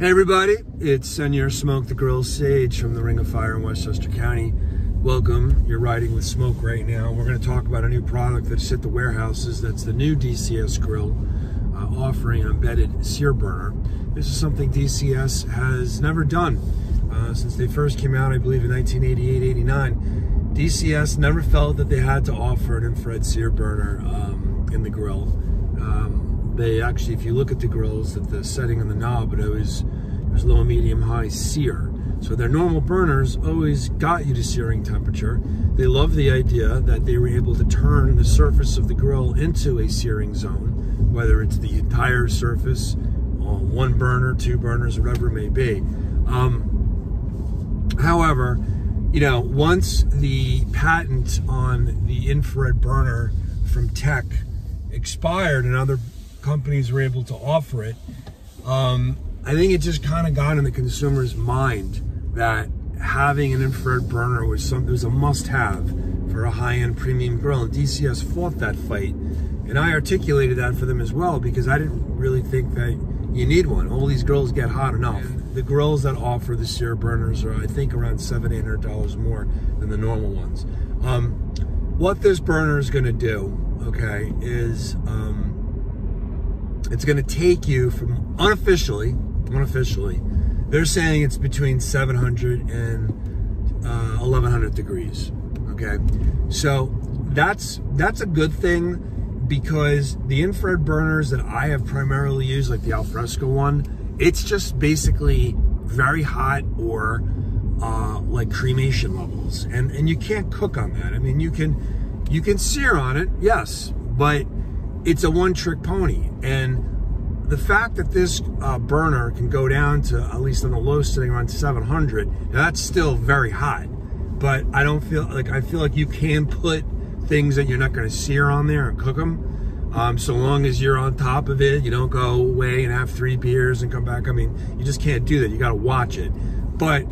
Hey everybody, it's Senor Smoke the Grill Sage from the Ring of Fire in Westchester County. Welcome, you're riding with smoke right now. We're going to talk about a new product that's hit the warehouses. That's the new DCS grill uh, offering an embedded sear burner. This is something DCS has never done uh, since they first came out, I believe in 1988-89. DCS never felt that they had to offer an infrared sear burner um, in the grill. Um, they actually, if you look at the grills, at the setting on the knob, it always it was low, medium, high sear. So their normal burners always got you to searing temperature. They loved the idea that they were able to turn the surface of the grill into a searing zone, whether it's the entire surface, one burner, two burners, whatever it may be. Um, however, you know, once the patent on the infrared burner from TEC expired and other companies were able to offer it, um, I think it just kind of got in the consumer's mind that having an infrared burner was something was a must-have for a high-end premium grill. And DCS fought that fight, and I articulated that for them as well because I didn't really think that you need one. All these grills get hot enough. The grills that offer the sear burners are, I think, around seven, eight hundred dollars more than the normal ones. Um, what this burner is going to do, okay, is um, it's going to take you from unofficially, unofficially, they're saying it's between 700 and uh, 1100 degrees. Okay, so that's that's a good thing because the infrared burners that I have primarily used, like the Alfresco one, it's just basically very hot or uh, like cremation levels, and and you can't cook on that. I mean, you can you can sear on it, yes, but it's a one trick pony. And the fact that this uh, burner can go down to, at least on the low sitting around 700, that's still very hot. But I don't feel like, I feel like you can put things that you're not going to sear on there and cook them. Um, so long as you're on top of it, you don't go away and have three beers and come back. I mean, you just can't do that. You got to watch it. But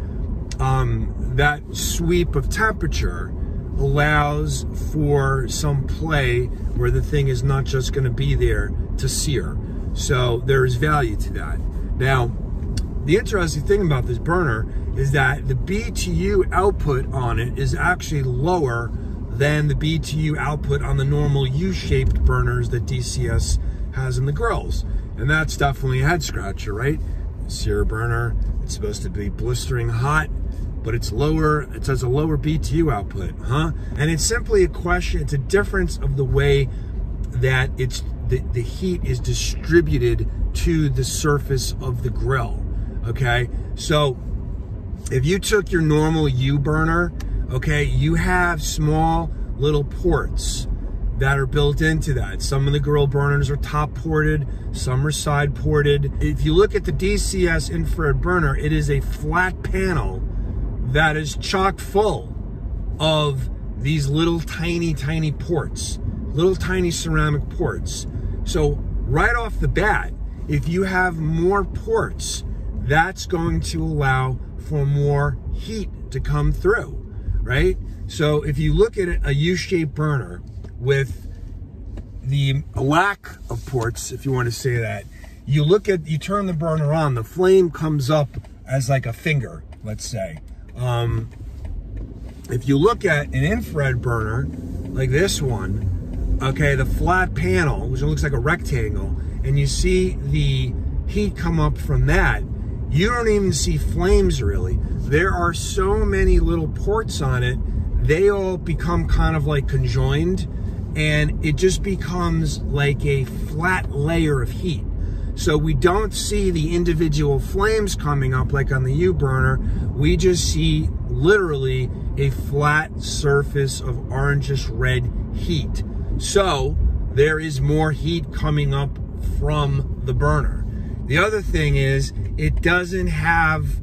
um, that sweep of temperature allows for some play where the thing is not just going to be there to sear. So there is value to that. Now, the interesting thing about this burner is that the BTU output on it is actually lower than the BTU output on the normal U-shaped burners that DCS has in the grills. And that's definitely a head scratcher, right? Sear burner, it's supposed to be blistering hot but it's lower, it has a lower BTU output, huh? And it's simply a question, it's a difference of the way that it's the, the heat is distributed to the surface of the grill, okay? So if you took your normal U burner, okay, you have small little ports that are built into that. Some of the grill burners are top ported, some are side ported. If you look at the DCS infrared burner, it is a flat panel that is chock full of these little tiny, tiny ports, little tiny ceramic ports. So right off the bat, if you have more ports, that's going to allow for more heat to come through, right? So if you look at a U-shaped burner with the lack of ports, if you want to say that, you look at, you turn the burner on, the flame comes up as like a finger, let's say. Um, if you look at an infrared burner, like this one, okay, the flat panel, which looks like a rectangle, and you see the heat come up from that, you don't even see flames really. There are so many little ports on it, they all become kind of like conjoined, and it just becomes like a flat layer of heat. So we don't see the individual flames coming up like on the U-burner. We just see literally a flat surface of orangish red heat. So there is more heat coming up from the burner. The other thing is it doesn't have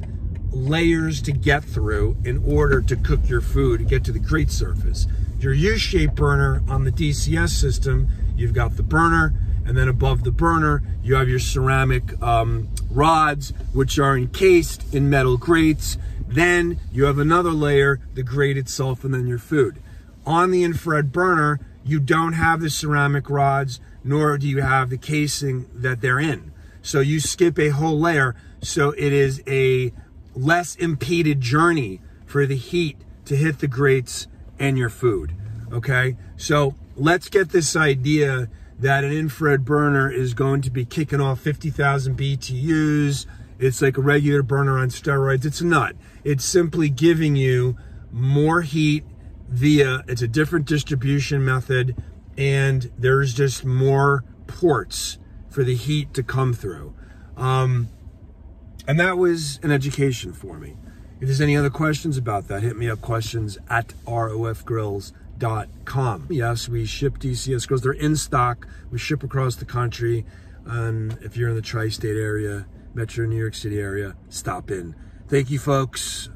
layers to get through in order to cook your food, to get to the grate surface. Your U-shaped burner on the DCS system, you've got the burner, and then above the burner, you have your ceramic um, rods, which are encased in metal grates. Then you have another layer, the grate itself, and then your food. On the infrared burner, you don't have the ceramic rods, nor do you have the casing that they're in. So you skip a whole layer. So it is a less impeded journey for the heat to hit the grates and your food. Okay. So let's get this idea that an infrared burner is going to be kicking off 50,000 BTUs. It's like a regular burner on steroids. It's not. It's simply giving you more heat via, it's a different distribution method, and there's just more ports for the heat to come through. Um, and that was an education for me. If there's any other questions about that, hit me up questions at rofgrills.com. Yes, we ship DCS grills. They're in stock. We ship across the country. And if you're in the tri-state area, Metro New York City area, stop in. Thank you, folks.